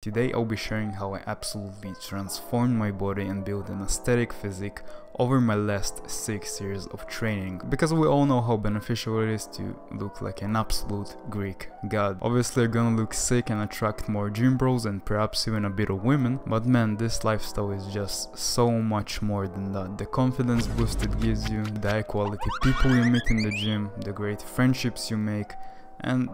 Today I'll be sharing how I absolutely transformed my body and built an aesthetic physique over my last 6 years of training because we all know how beneficial it is to look like an absolute Greek god. Obviously you're gonna look sick and attract more gym bros and perhaps even a bit of women but man this lifestyle is just so much more than that. The confidence boost it gives you, the high quality people you meet in the gym, the great friendships you make and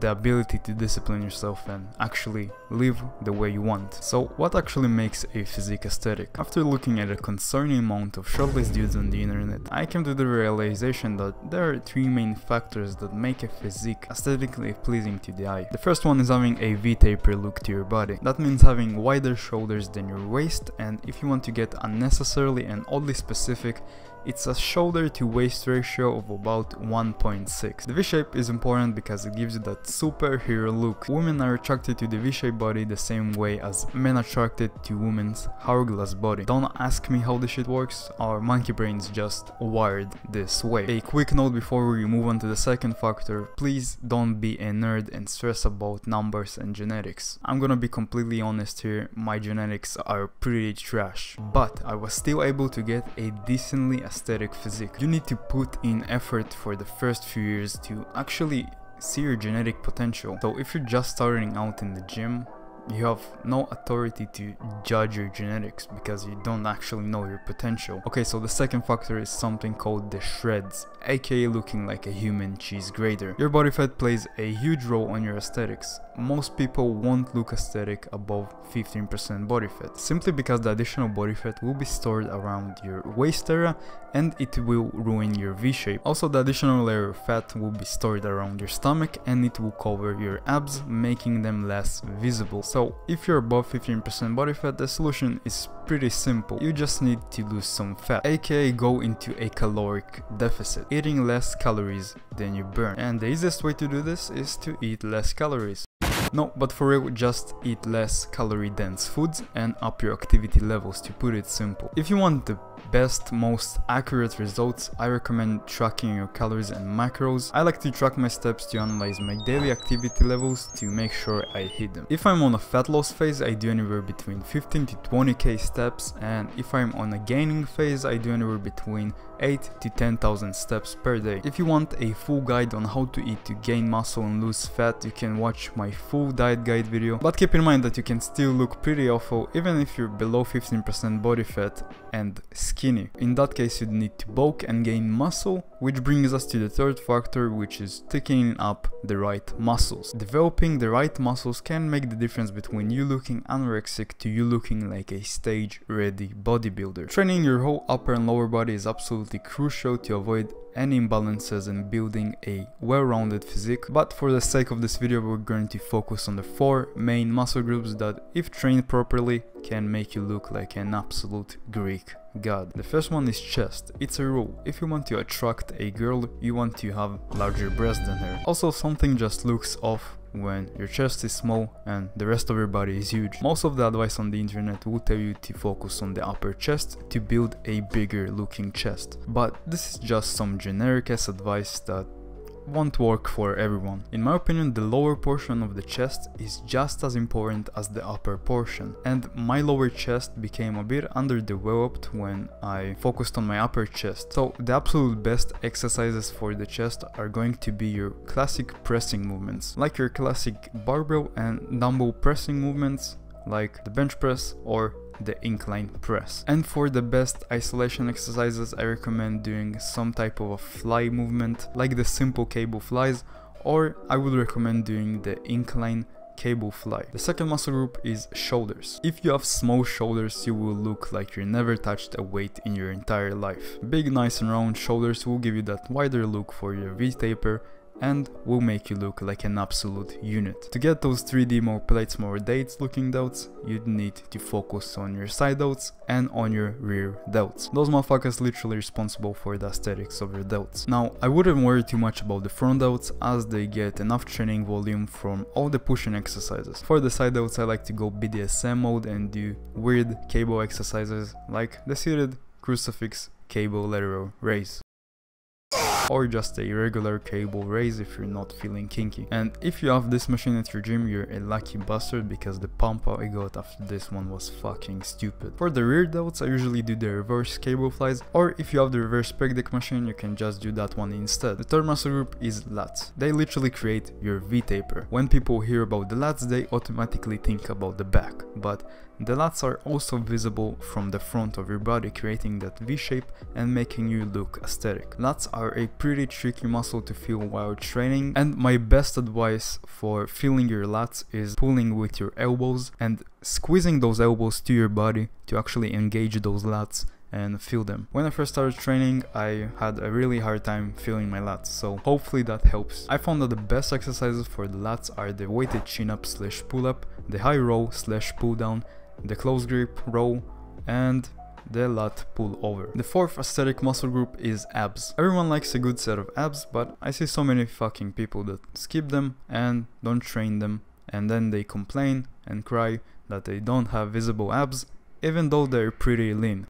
the ability to discipline yourself and actually live the way you want. So what actually makes a physique aesthetic? After looking at a concerning amount of shirtless dudes on the internet, I came to the realization that there are three main factors that make a physique aesthetically pleasing to the eye. The first one is having a V-taper look to your body. That means having wider shoulders than your waist and if you want to get unnecessarily and oddly specific, it's a shoulder to waist ratio of about 1.6. The V-shape is important because it gives you that superhero look. Women are attracted to the V-shaped body the same way as men are attracted to women's hourglass body. Don't ask me how this shit works, our monkey brain's just wired this way. A quick note before we move on to the second factor, please don't be a nerd and stress about numbers and genetics. I'm gonna be completely honest here, my genetics are pretty trash, but I was still able to get a decently aesthetic physique. You need to put in effort for the first few years to actually see your genetic potential. So if you're just starting out in the gym, you have no authority to judge your genetics because you don't actually know your potential. Okay, so the second factor is something called the shreds, aka looking like a human cheese grater. Your body fat plays a huge role on your aesthetics. Most people won't look aesthetic above 15% body fat, simply because the additional body fat will be stored around your waist area and it will ruin your V-shape. Also the additional layer of fat will be stored around your stomach and it will cover your abs, making them less visible. So if you're above 15% body fat, the solution is pretty simple. You just need to lose some fat, aka go into a caloric deficit, eating less calories than you burn. And the easiest way to do this is to eat less calories. No, but for real, just eat less calorie dense foods and up your activity levels to put it simple. If you want the best, most accurate results, I recommend tracking your calories and macros. I like to track my steps to analyze my daily activity levels to make sure I hit them. If I'm on a fat loss phase, I do anywhere between 15 to 20k steps and if I'm on a gaining phase, I do anywhere between 8 to 10,000 steps per day. If you want a full guide on how to eat to gain muscle and lose fat, you can watch my full diet guide video. But keep in mind that you can still look pretty awful even if you're below 15% body fat and skinny. In that case, you'd need to bulk and gain muscle, which brings us to the third factor, which is taking up the right muscles. Developing the right muscles can make the difference between you looking anorexic to you looking like a stage ready bodybuilder. Training your whole upper and lower body is absolutely crucial to avoid any imbalances and building a well-rounded physique but for the sake of this video we're going to focus on the four main muscle groups that if trained properly can make you look like an absolute Greek god. The first one is chest. It's a rule. If you want to attract a girl, you want to have larger breasts than her. Also something just looks off when your chest is small and the rest of your body is huge. Most of the advice on the internet will tell you to focus on the upper chest to build a bigger looking chest. But this is just some generic ass advice that won't work for everyone. In my opinion, the lower portion of the chest is just as important as the upper portion. And my lower chest became a bit underdeveloped when I focused on my upper chest. So the absolute best exercises for the chest are going to be your classic pressing movements, like your classic barbell and dumbbell pressing movements, like the bench press or the incline press. And for the best isolation exercises, I recommend doing some type of a fly movement like the simple cable flies or I would recommend doing the incline cable fly. The second muscle group is shoulders. If you have small shoulders, you will look like you never touched a weight in your entire life. Big, nice and round shoulders will give you that wider look for your V-taper and will make you look like an absolute unit. To get those 3D more plates more dates looking delts, you'd need to focus on your side delts and on your rear delts. Those motherfuckers literally responsible for the aesthetics of your delts. Now, I wouldn't worry too much about the front delts as they get enough training volume from all the pushing exercises. For the side delts, I like to go BDSM mode and do weird cable exercises like the seated crucifix cable lateral raise. Or just a regular cable raise if you're not feeling kinky. And if you have this machine at your gym, you're a lucky bastard because the pump out I got after this one was fucking stupid. For the rear delts, I usually do the reverse cable flies, or if you have the reverse pec deck machine, you can just do that one instead. The third muscle group is lats. They literally create your V-taper. When people hear about the lats, they automatically think about the back, but the lats are also visible from the front of your body creating that V shape and making you look aesthetic. Lats are a pretty tricky muscle to feel while training and my best advice for feeling your lats is pulling with your elbows and squeezing those elbows to your body to actually engage those lats and feel them. When I first started training, I had a really hard time feeling my lats, so hopefully that helps. I found that the best exercises for the lats are the weighted chin up slash pull up, the high row slash pull down, the close grip row, and the lat pull over. The fourth aesthetic muscle group is abs. Everyone likes a good set of abs, but I see so many fucking people that skip them and don't train them, and then they complain and cry that they don't have visible abs, even though they're pretty lean.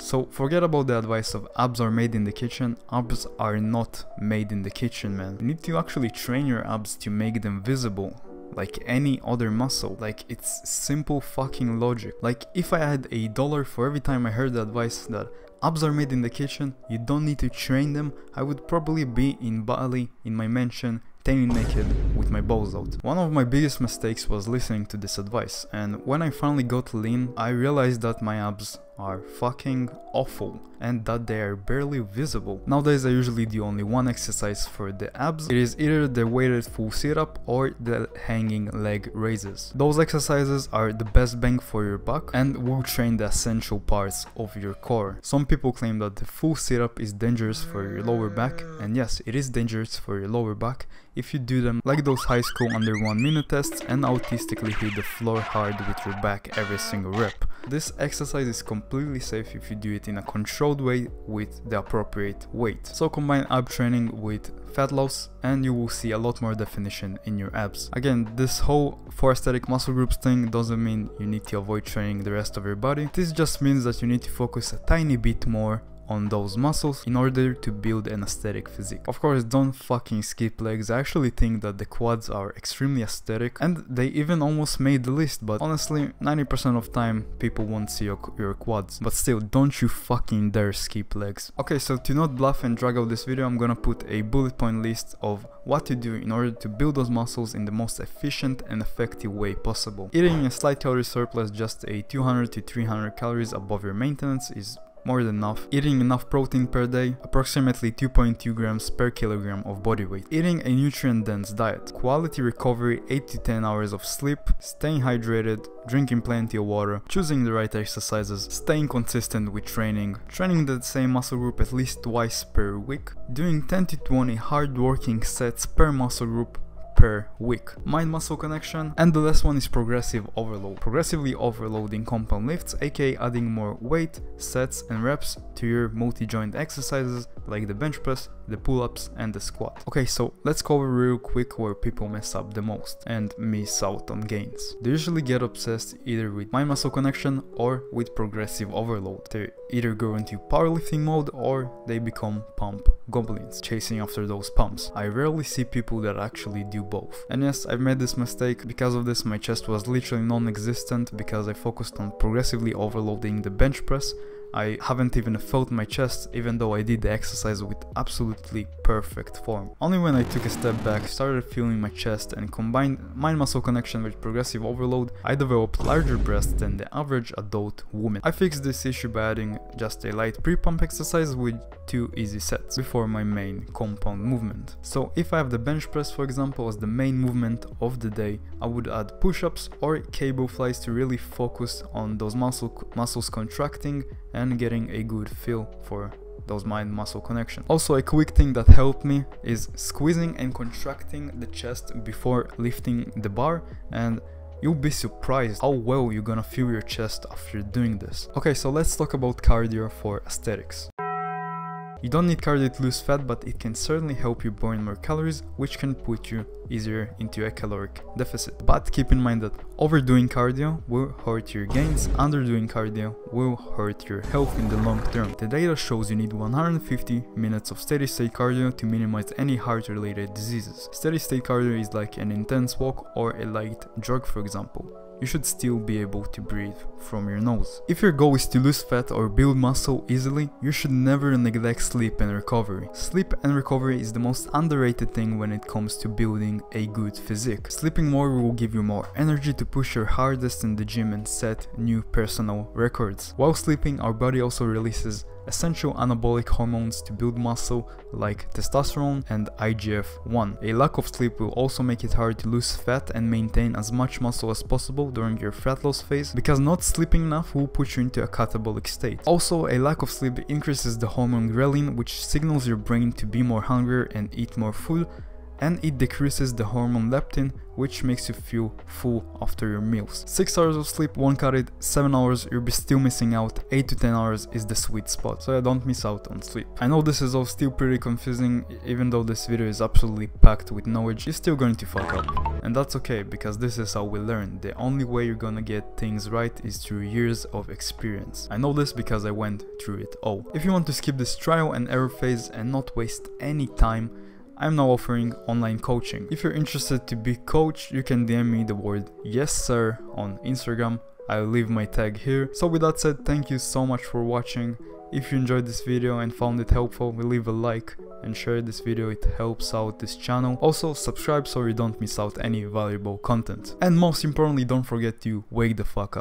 So forget about the advice of abs are made in the kitchen, abs are not made in the kitchen man. You need to actually train your abs to make them visible like any other muscle. Like it's simple fucking logic. Like if I had a dollar for every time I heard the advice that abs are made in the kitchen, you don't need to train them, I would probably be in Bali in my mansion tanning naked with my balls out. One of my biggest mistakes was listening to this advice and when I finally got lean I realized that my abs are fucking awful and that they are barely visible. Nowadays I usually do only one exercise for the abs. It is either the weighted full sit-up or the hanging leg raises. Those exercises are the best bang for your buck and will train the essential parts of your core. Some people claim that the full sit-up is dangerous for your lower back and yes it is dangerous for your lower back if you do them like those high school under 1 minute tests and autistically hit the floor hard with your back every single rep. This exercise is completely safe if you do it in a controlled way with the appropriate weight. So combine ab training with fat loss and you will see a lot more definition in your abs. Again, this whole four aesthetic muscle groups thing doesn't mean you need to avoid training the rest of your body. This just means that you need to focus a tiny bit more on those muscles in order to build an aesthetic physique. Of course, don't fucking skip legs. I actually think that the quads are extremely aesthetic and they even almost made the list, but honestly, 90% of time people won't see your, your quads. But still, don't you fucking dare skip legs. Okay, so to not bluff and drag out this video, I'm gonna put a bullet point list of what to do in order to build those muscles in the most efficient and effective way possible. Eating a slight calorie surplus just a 200 to 300 calories above your maintenance is more than enough, eating enough protein per day, approximately 2.2 grams per kilogram of body weight, eating a nutrient dense diet, quality recovery 8 to 10 hours of sleep, staying hydrated, drinking plenty of water, choosing the right exercises, staying consistent with training, training the same muscle group at least twice per week, doing 10 to 20 hard working sets per muscle group, per week. Mind-muscle connection and the last one is progressive overload. Progressively overloading compound lifts aka adding more weight, sets and reps to your multi-joint exercises like the bench press, the pull-ups and the squat. Okay so let's cover real quick where people mess up the most and miss out on gains. They usually get obsessed either with mind-muscle connection or with progressive overload. They either go into powerlifting mode or they become pump goblins chasing after those pumps. I rarely see people that actually do both. And yes, I've made this mistake, because of this my chest was literally non-existent because I focused on progressively overloading the bench press I haven't even felt my chest even though I did the exercise with absolutely perfect form. Only when I took a step back, started feeling my chest and combined mind muscle connection with progressive overload, I developed larger breasts than the average adult woman. I fixed this issue by adding just a light pre-pump exercise with two easy sets before my main compound movement. So if I have the bench press for example as the main movement of the day, I would add push-ups or cable flies to really focus on those muscle muscles contracting and getting a good feel for those mind muscle connection. Also a quick thing that helped me is squeezing and contracting the chest before lifting the bar and you'll be surprised how well you're gonna feel your chest after doing this. Okay so let's talk about cardio for aesthetics. You don't need cardio to lose fat, but it can certainly help you burn more calories, which can put you easier into a caloric deficit. But keep in mind that overdoing cardio will hurt your gains, underdoing cardio will hurt your health in the long term. The data shows you need 150 minutes of steady state cardio to minimize any heart related diseases. Steady state cardio is like an intense walk or a light jog for example you should still be able to breathe from your nose. If your goal is to lose fat or build muscle easily, you should never neglect sleep and recovery. Sleep and recovery is the most underrated thing when it comes to building a good physique. Sleeping more will give you more energy to push your hardest in the gym and set new personal records. While sleeping, our body also releases essential anabolic hormones to build muscle like testosterone and IGF-1. A lack of sleep will also make it hard to lose fat and maintain as much muscle as possible during your fat loss phase because not sleeping enough will put you into a catabolic state. Also, a lack of sleep increases the hormone ghrelin which signals your brain to be more hungry and eat more food and it decreases the hormone leptin which makes you feel full after your meals. 6 hours of sleep won't cut it, 7 hours you'll be still missing out, 8 to 10 hours is the sweet spot, so don't miss out on sleep. I know this is all still pretty confusing, even though this video is absolutely packed with knowledge, you're still going to fuck up. And that's okay, because this is how we learn. The only way you're gonna get things right is through years of experience. I know this because I went through it all. If you want to skip this trial and error phase and not waste any time, I'm now offering online coaching. If you're interested to be coached, you can DM me the word yes sir on Instagram. I'll leave my tag here. So with that said, thank you so much for watching. If you enjoyed this video and found it helpful, leave a like and share this video, it helps out this channel. Also subscribe so you don't miss out any valuable content. And most importantly, don't forget to wake the fuck up.